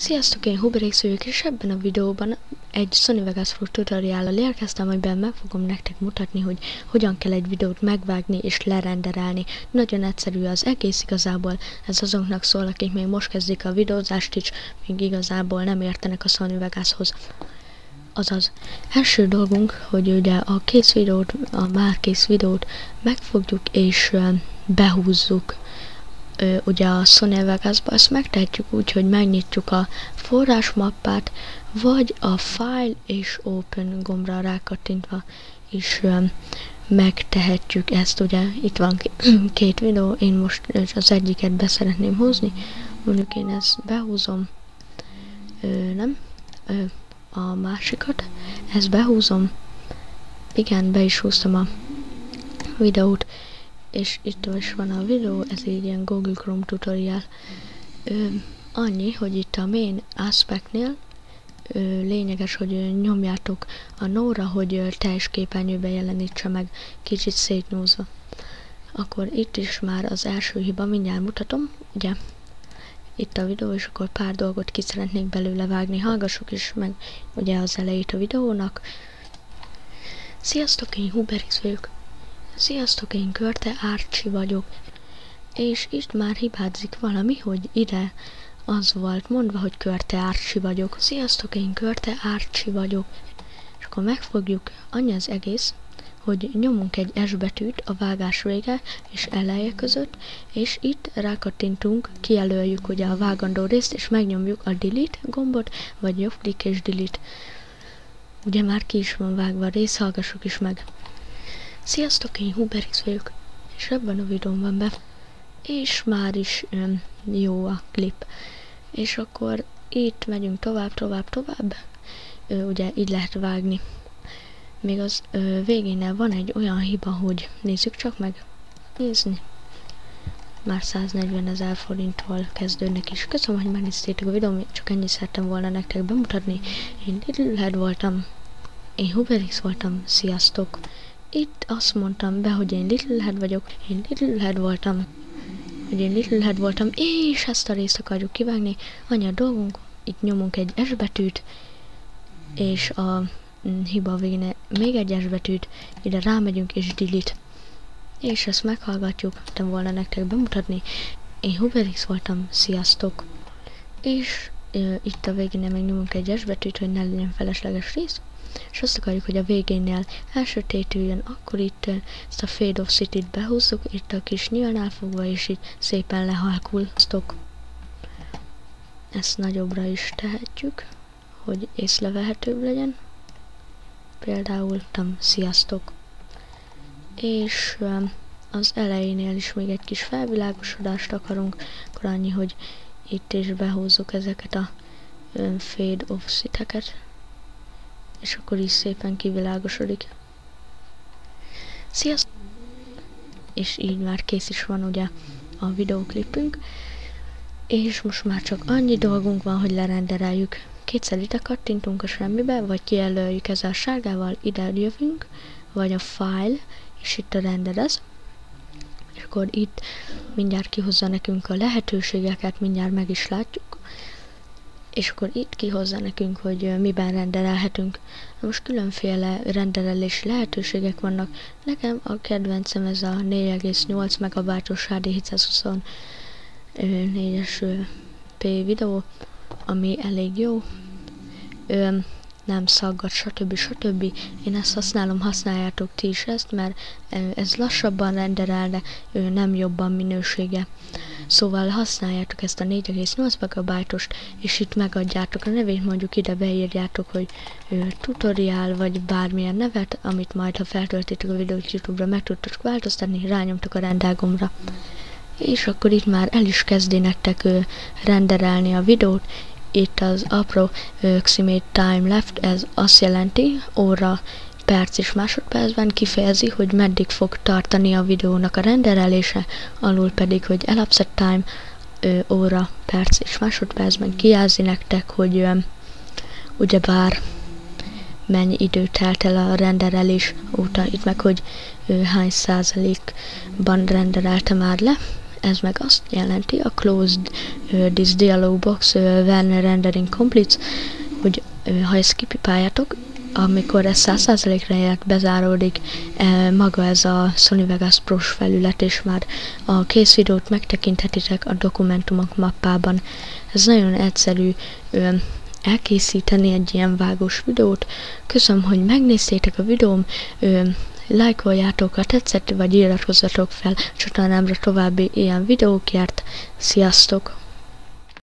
Sziasztok, én Huberix vagyok, és ebben a videóban egy Sony Vegas Pro tutoriállal érkeztem, amiben meg fogom nektek mutatni, hogy hogyan kell egy videót megvágni és lerenderelni. Nagyon egyszerű az egész igazából, ez azoknak szól, akik még most kezdik a videózást is, még igazából nem értenek a Sony Vegashoz. Azaz, első dolgunk, hogy ugye a kész videót, a már kész videót megfogjuk és behúzzuk ö, ugye a Sony Vegas-ba, ezt megtehetjük úgy, hogy megnyitjuk a forrásmappát, vagy a File és Open gombra rákattintva is ö, megtehetjük ezt, ugye itt van két videó, én most az egyiket be szeretném hozni, mondjuk én ezt behúzom, ö, nem, ö, a másikat, ezt behúzom, igen, be is húztam a videót, és itt is van a videó, ez egy ilyen Google Chrome tutorial. Ö, annyi, hogy itt a main aspectnél ö, lényeges, hogy nyomjátok a nóra, hogy teljes képernyőben jelenítse meg, kicsit szétnyúzva. Akkor itt is már az első hiba, mindjárt mutatom, ugye? Itt a videó, és akkor pár dolgot ki szeretnék belőle vágni. Hallgassuk is meg ugye az elejét a videónak. Sziasztok, én Huberix vagyok. Sziasztok, én Körte Árcsi vagyok, és itt már hibázik valami, hogy ide az volt mondva, hogy Körte Árcsi vagyok. Sziasztok, én Körte Árcsi vagyok. És akkor megfogjuk, annyi az egész, hogy nyomunk egy S betűt a vágás vége és eleje között, és itt rákattintunk, kijelöljük ugye a vágandó részt, és megnyomjuk a Delete gombot, vagy jobb klik és Delete. Ugye már ki is van vágva a rész, hallgassuk is meg. Sziasztok, én Huberix vagyok, és ebben a videóban be, és már is um, jó a klip. És akkor itt megyünk tovább, tovább, tovább, ö, ugye így lehet vágni. Még az ö, végénél van egy olyan hiba, hogy nézzük csak meg, nézni. Már 140 ezer forinttal kezdődnek is. Köszönöm, hogy megnéztétek a videót, csak ennyit szerettem volna nektek bemutatni. Én Lidl voltam, én Huberix voltam, sziasztok! Itt azt mondtam be, hogy én Little Head vagyok, én Little Head voltam, hogy én Little Head voltam, és ezt a részt akarjuk kivágni. Annyi dolgunk, itt nyomunk egy S betűt, és a mm, hiba végén még egy S betűt, ide rámegyünk és delete. És ezt meghallgatjuk, nem volna nektek bemutatni. Én Huberix voltam, sziasztok! És itt a végén megnyomunk egy S betűt, hogy ne legyen felesleges rész és azt akarjuk, hogy a végénél elsötétüljön, akkor itt ezt a Fade of City-t behúzzuk, itt a kis nyílnál fogva, és itt szépen lehalkulsztok. Ezt nagyobbra is tehetjük, hogy észlevehetőbb legyen. Például, tam, sziasztok! És az elejénél is még egy kis felvilágosodást akarunk, akkor annyi, hogy itt is behúzzuk ezeket a fade off sziteket és akkor is szépen kivilágosodik. Sziasztok! És így már kész is van ugye a videóklipünk, és most már csak annyi dolgunk van, hogy lerendereljük. Kétszer ide kattintunk a semmibe, vagy kijelöljük ezzel a sárgával, ide jövünk, vagy a file, és itt a renderez, akkor itt mindjárt kihozza nekünk a lehetőségeket, mindjárt meg is látjuk, és akkor itt kihozza nekünk, hogy miben rendelhetünk. Most különféle rendelési lehetőségek vannak. Nekem a kedvencem ez a 4,8 megabájtos HD 724-es P videó, ami elég jó. Ö, nem szaggat, stb. stb. Én ezt használom, használjátok ti is ezt, mert ez lassabban renderel, de nem jobban minősége. Szóval használjátok ezt a 4,8 megabájtost, és itt megadjátok a nevét, mondjuk ide beírjátok, hogy tutoriál, vagy bármilyen nevet, amit majd, ha feltöltitek a videót YouTube-ra, meg tudtok változtatni, rányomtok a rendelgomra. És akkor itt már el is kezdi nektek ő, renderelni a videót, itt az apró Ximate Time Left, ez azt jelenti, óra perc és másodpercben kifejezi, hogy meddig fog tartani a videónak a renderelése, alul pedig, hogy elapsett time, ö, óra, perc és másodpercben kijelzi nektek, hogy ö, ugyebár mennyi idő telt el a renderelés óta, itt meg, hogy ö, hány százalékban renderelte már le, ez meg azt jelenti, a closed uh, this dialog box uh, when rendering completes, hogy uh, ha ezt kipipáljátok, amikor ez 100%-ra ért, bezáródik e, maga ez a Sony Vegas Pro felület, és már a kész videót megtekinthetitek a dokumentumok mappában. Ez nagyon egyszerű ö, elkészíteni egy ilyen vágós videót. Köszönöm, hogy megnéztétek a videóm, ö, lájkoljátok, ha tetszett, vagy iratkozzatok fel csatornámra további ilyen videókért. Sziasztok!